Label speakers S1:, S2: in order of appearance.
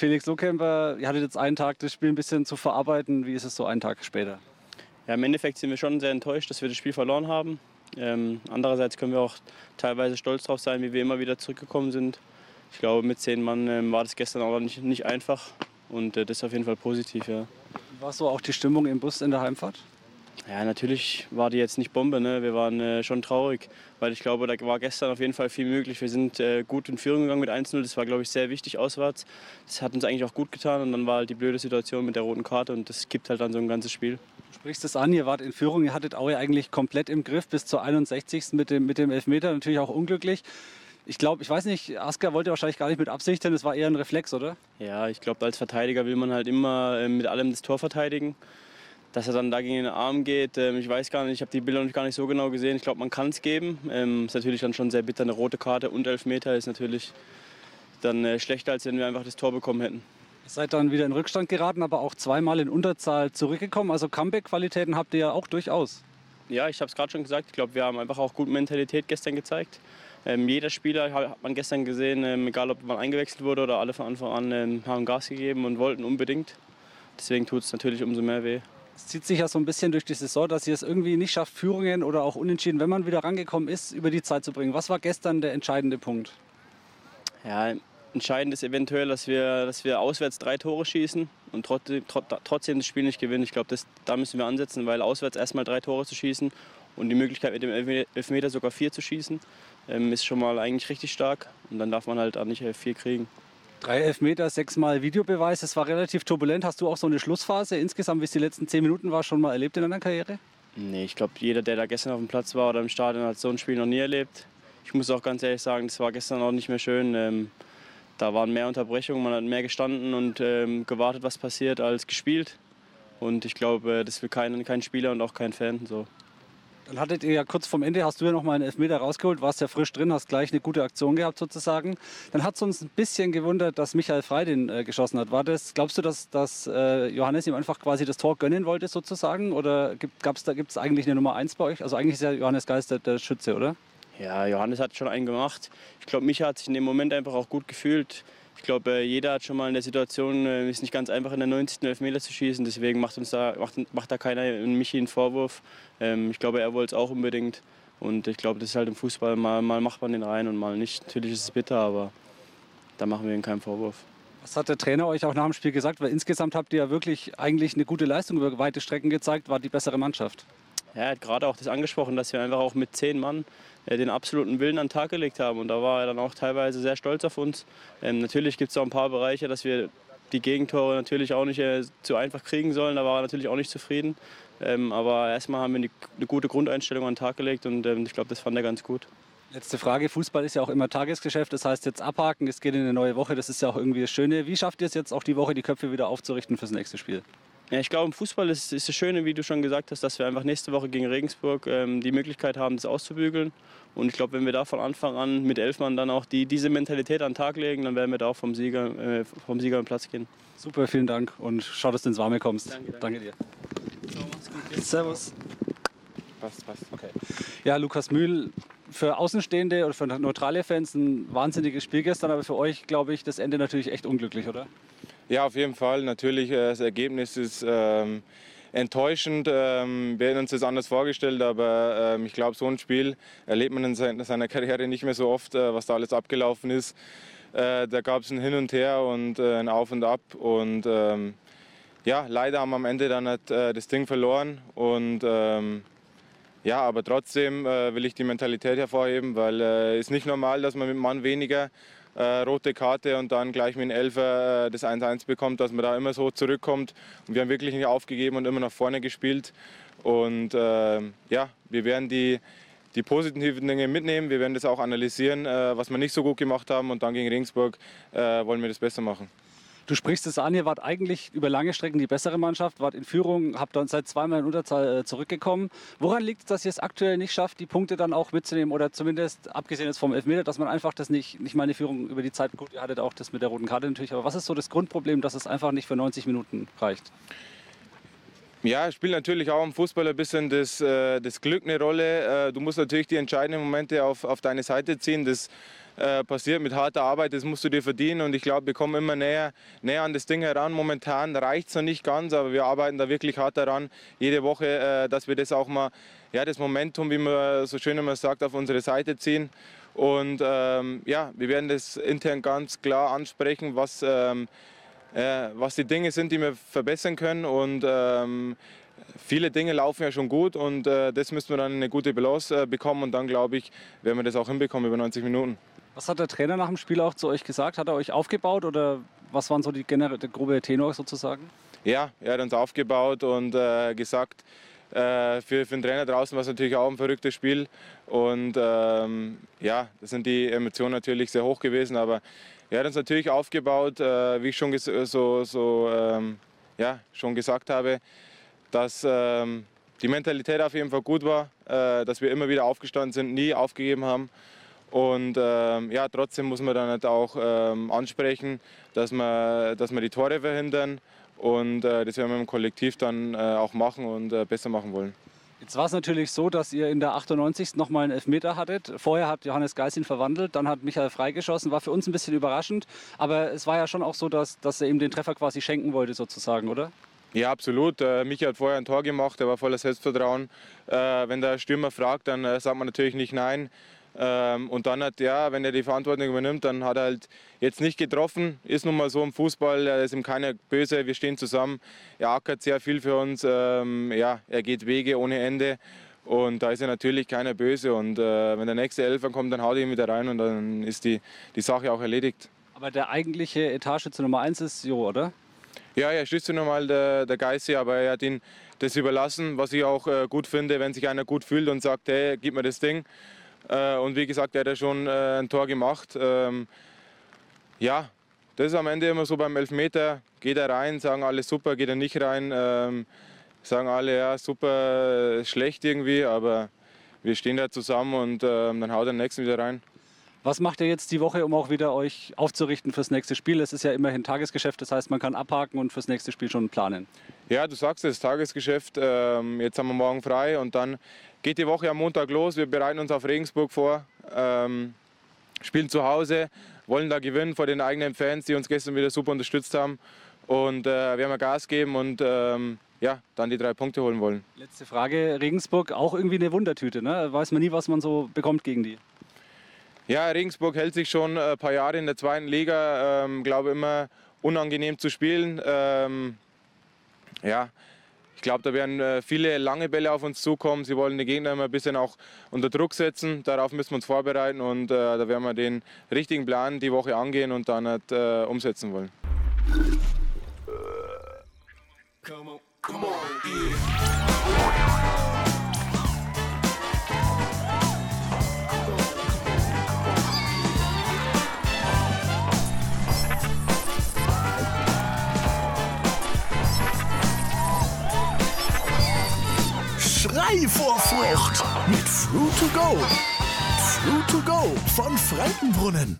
S1: Felix Lohkemper, ihr hattet jetzt einen Tag das Spiel ein bisschen zu verarbeiten. Wie ist es so einen Tag später?
S2: Ja, Im Endeffekt sind wir schon sehr enttäuscht, dass wir das Spiel verloren haben. Ähm, andererseits können wir auch teilweise stolz darauf sein, wie wir immer wieder zurückgekommen sind. Ich glaube, mit zehn Mann ähm, war das gestern auch nicht, nicht einfach und äh, das ist auf jeden Fall positiv. Ja.
S1: War so auch die Stimmung im Bus in der Heimfahrt?
S2: Ja, natürlich war die jetzt nicht Bombe. Ne? Wir waren äh, schon traurig, weil ich glaube, da war gestern auf jeden Fall viel möglich. Wir sind äh, gut in Führung gegangen mit 1-0. Das war, glaube ich, sehr wichtig auswärts. Das hat uns eigentlich auch gut getan. Und dann war halt die blöde Situation mit der roten Karte und das gibt halt dann so ein ganzes Spiel.
S1: Du sprichst es an, ihr wart in Führung, ihr hattet Aue eigentlich komplett im Griff bis zur 61. mit dem, mit dem Elfmeter. Natürlich auch unglücklich. Ich glaube, ich weiß nicht, Asker wollte wahrscheinlich gar nicht mit Absicht, denn es war eher ein Reflex, oder?
S2: Ja, ich glaube, als Verteidiger will man halt immer äh, mit allem das Tor verteidigen dass er dann da gegen den Arm geht. Ähm, ich weiß gar nicht, ich habe die Bilder noch gar nicht so genau gesehen. Ich glaube, man kann es geben. Ähm, ist natürlich dann schon sehr bitter. Eine rote Karte und Elfmeter ist natürlich dann äh, schlechter, als wenn wir einfach das Tor bekommen hätten.
S1: Ihr seid dann wieder in Rückstand geraten, aber auch zweimal in Unterzahl zurückgekommen. Also Comeback-Qualitäten habt ihr ja auch durchaus.
S2: Ja, ich habe es gerade schon gesagt. Ich glaube, wir haben einfach auch gute Mentalität gestern gezeigt. Ähm, jeder Spieler hat man gestern gesehen, egal ob man eingewechselt wurde oder alle von Anfang an, haben Gas gegeben und wollten unbedingt. Deswegen tut es natürlich umso mehr weh.
S1: Es zieht sich ja so ein bisschen durch die Saison, dass ihr es irgendwie nicht schafft, Führungen oder auch Unentschieden, wenn man wieder rangekommen ist, über die Zeit zu bringen. Was war gestern der entscheidende Punkt?
S2: Ja, entscheidend ist eventuell, dass wir, dass wir auswärts drei Tore schießen und trotzdem, trotzdem das Spiel nicht gewinnen. Ich glaube, da müssen wir ansetzen, weil auswärts erstmal drei Tore zu schießen und die Möglichkeit mit dem Elfmeter sogar vier zu schießen, ähm, ist schon mal eigentlich richtig stark. Und dann darf man halt auch nicht vier kriegen.
S1: Drei Elfmeter, sechsmal Videobeweis. Es war relativ turbulent. Hast du auch so eine Schlussphase insgesamt, wie es die letzten zehn Minuten war, schon mal erlebt in deiner Karriere?
S2: Nee, ich glaube, jeder, der da gestern auf dem Platz war oder im Stadion, hat so ein Spiel noch nie erlebt. Ich muss auch ganz ehrlich sagen, das war gestern auch nicht mehr schön. Ähm, da waren mehr Unterbrechungen, man hat mehr gestanden und ähm, gewartet, was passiert, als gespielt. Und ich glaube, das will kein, kein Spieler und auch kein Fan so.
S1: Dann hattet ihr ja kurz vorm Ende, hast du ja noch mal einen Elfmeter rausgeholt, warst ja frisch drin, hast gleich eine gute Aktion gehabt sozusagen. Dann hat es uns ein bisschen gewundert, dass Michael Frey den äh, geschossen hat. War das, glaubst du, dass, dass äh, Johannes ihm einfach quasi das Tor gönnen wollte sozusagen? Oder gibt es da eigentlich eine Nummer 1 bei euch? Also eigentlich ist ja Johannes Geist der, Schütze, oder?
S2: Ja, Johannes hat schon einen gemacht. Ich glaube, Micha hat sich in dem Moment einfach auch gut gefühlt. Ich glaube, äh, jeder hat schon mal in der Situation, es äh, ist nicht ganz einfach in der 90. Elfmeter zu schießen, deswegen macht, uns da, macht, macht da keiner Michi einen Vorwurf. Ähm, ich glaube, er wollte es auch unbedingt und ich glaube, das ist halt im Fußball, mal, mal macht man den rein und mal nicht. Natürlich ist es bitter, aber da machen wir ihm keinen Vorwurf.
S1: Was hat der Trainer euch auch nach dem Spiel gesagt? Weil insgesamt habt ihr ja wirklich eigentlich eine gute Leistung über weite Strecken gezeigt, war die bessere Mannschaft.
S2: Er hat gerade auch das angesprochen, dass wir einfach auch mit zehn Mann äh, den absoluten Willen an den Tag gelegt haben. Und da war er dann auch teilweise sehr stolz auf uns. Ähm, natürlich gibt es auch ein paar Bereiche, dass wir die Gegentore natürlich auch nicht äh, zu einfach kriegen sollen. Da war er natürlich auch nicht zufrieden. Ähm, aber erstmal haben wir eine, eine, gute Grundeinstellung an den Tag gelegt und ähm, ich glaube, das fand er ganz gut.
S1: Letzte Frage. Fußball ist ja auch immer Tagesgeschäft. Das heißt, jetzt abhaken, es geht in eine neue Woche. Das ist ja auch irgendwie das Schöne. Wie schafft ihr es jetzt auch die Woche, die Köpfe wieder aufzurichten fürs nächste Spiel?
S2: Ja, ich glaube, im Fußball ist, ist das Schöne, wie du schon gesagt hast, dass wir einfach nächste Woche gegen Regensburg ähm, die Möglichkeit haben, das auszubügeln. Und ich glaube, wenn wir da von Anfang an mit elf Mann dann auch die, diese Mentalität an den Tag legen, dann werden wir da auch vom Sieger, äh, vom Sieger am Platz gehen.
S1: Super, vielen Dank und schau, dass du ins Warme kommst.
S2: Danke, danke.
S1: danke dir. So, Servus.
S2: Passt, passt.
S1: Okay. Ja, Lukas Mühl, für Außenstehende oder für neutrale Fans ein wahnsinniges Spiel gestern, aber für euch, glaube ich, das Ende natürlich echt unglücklich, oder?
S3: Ja, auf jeden Fall. Natürlich, äh, das Ergebnis ist ähm, enttäuschend. Ähm, wir hätten uns das anders vorgestellt, aber ähm, ich glaube, so ein Spiel erlebt man in seiner Karriere nicht mehr so oft, äh, was da alles abgelaufen ist. Äh, da gab es ein Hin und Her und äh, ein Auf und Ab. Und ähm, ja, leider haben wir am Ende dann halt, äh, das Ding verloren. Und ähm, ja, aber trotzdem äh, will ich die Mentalität hervorheben, weil es ist nicht normal, dass man mit einem Mann weniger äh, rote Karte und dann gleich mit dem Elfer äh, das 1-1 bekommt, dass man da immer so zurückkommt. Und wir haben wirklich nicht aufgegeben und immer nach vorne gespielt. Und äh, ja, wir werden die, die positiven Dinge mitnehmen. Wir werden das auch analysieren, äh, was wir nicht so gut gemacht haben. Und dann gegen Regensburg äh, wollen wir das besser machen.
S1: Du sprichst es an, ihr wart eigentlich über lange Strecken die bessere Mannschaft, wart in Führung, habt dann seit zweimal in Unterzahl äh, zurückgekommen. Woran liegt es, dass ihr es aktuell nicht schafft, die Punkte dann auch mitzunehmen oder zumindest, abgesehen jetzt vom Elfmeter, dass man einfach das nicht, nicht mal Führung über die Zeit, gut, ihr hattet auch das mit der roten Karte natürlich, aber was ist so das Grundproblem, dass es einfach nicht für 90 Minuten reicht?
S3: Ja, spielt natürlich auch im Fußball ein bisschen das, äh, das Glück eine Rolle. Äh, du musst natürlich die entscheidenden Momente auf, auf deine Seite ziehen. Das äh, passiert mit harter Arbeit, das musst du dir verdienen. Und ich glaube, wir kommen immer näher, näher an das Ding heran. Momentan reicht es noch nicht ganz, aber wir arbeiten da wirklich hart daran, jede Woche, äh, dass wir das auch mal, ja, das Momentum, wie man so schön immer sagt, auf unsere Seite ziehen. Und ähm, ja, wir werden das intern ganz klar ansprechen, was. Ähm, äh, was die Dinge sind, die wir verbessern können. Und ähm, viele Dinge laufen ja schon gut und äh, das müssen wir dann in eine gute Balance äh, bekommen. Und dann glaube ich, werden wir das auch hinbekommen über 90 Minuten.
S1: Was hat der Trainer nach dem Spiel auch zu euch gesagt? Hat er euch aufgebaut oder was waren so die der grobe Tenor sozusagen?
S3: Ja, er hat uns aufgebaut und äh, gesagt, äh, für, für den Trainer draußen war es natürlich auch ein verrücktes Spiel. Und ähm, ja, da sind die Emotionen natürlich sehr hoch gewesen. Aber er hat uns natürlich aufgebaut, äh, wie ich schon, so, so, ähm, ja, schon gesagt habe, dass ähm, die Mentalität auf jeden Fall gut war, äh, dass wir immer wieder aufgestanden sind, nie aufgegeben haben. Und ähm, ja, trotzdem muss man dann halt auch ähm, ansprechen, dass wir, dass wir die Tore verhindern. Und äh, das werden wir im Kollektiv dann äh, auch machen und äh, besser machen wollen.
S1: Jetzt war es natürlich so, dass ihr in der 98. nochmal einen Elfmeter hattet. Vorher hat Johannes Geis ihn verwandelt, dann hat Michael freigeschossen. War für uns ein bisschen überraschend. Aber es war ja schon auch so, dass, dass er ihm den Treffer quasi schenken wollte, sozusagen, oder?
S3: Ja, absolut. Äh, Michael hat vorher ein Tor gemacht, er war voller Selbstvertrauen. Äh, wenn der Stürmer fragt, dann äh, sagt man natürlich nicht nein. Ähm, und dann hat ja, wenn er die Verantwortung übernimmt, dann hat er halt jetzt nicht getroffen. Ist nun mal so im Fußball, er ist ihm keiner böse, wir stehen zusammen. Er ackert sehr viel für uns, ähm, ja, er geht Wege ohne Ende. Und da ist er natürlich keiner böse. Und äh, wenn der nächste Elfer kommt, dann haut er ihn wieder rein und dann ist die, die Sache auch erledigt.
S1: Aber der eigentliche Etage Nummer 1 ist Jo, oder?
S3: Ja, er stützt normal der, der Geisse, aber er hat ihn das überlassen, was ich auch äh, gut finde, wenn sich einer gut fühlt und sagt, hey, gib mir das Ding. Äh, und wie gesagt, er hat ja schon äh, ein Tor gemacht. Ähm, ja, das ist am Ende immer so beim Elfmeter. Geht er rein, sagen alle super, geht er nicht rein. Ähm, sagen alle, ja, super, schlecht irgendwie, aber wir stehen da zusammen und ähm, dann haut er den nächsten wieder rein.
S1: Was macht ihr jetzt die Woche, um auch wieder euch aufzurichten fürs nächste Spiel? Es ist ja immerhin Tagesgeschäft, das heißt, man kann abhaken und fürs nächste Spiel schon planen.
S3: Ja, du sagst es, Tagesgeschäft. Ähm, jetzt haben wir morgen frei und dann geht die Woche am Montag los. Wir bereiten uns auf Regensburg vor, ähm, spielen zu Hause, wollen da gewinnen vor den eigenen Fans, die uns gestern wieder super unterstützt haben. Und äh, werden wir Gas geben und ähm, ja, dann die drei Punkte holen wollen.
S1: Letzte Frage, Regensburg auch irgendwie eine Wundertüte, ne? Weiß man nie, was man so bekommt gegen die.
S3: Ja, Regensburg hält sich schon ein paar Jahre in der zweiten Liga. Ähm, glaube immer unangenehm zu spielen. Ähm, ja, ich glaube, da werden äh, viele lange Bälle auf uns zukommen. Sie wollen den Gegner immer ein bisschen auch unter Druck setzen. Darauf müssen wir uns vorbereiten und äh, da werden wir den richtigen Plan die Woche angehen und dann halt, äh, umsetzen wollen. Come on, come on, yeah.
S4: Schrei vor Frucht mit Fruit to Go. Fruit to Go von Frankenbrunnen.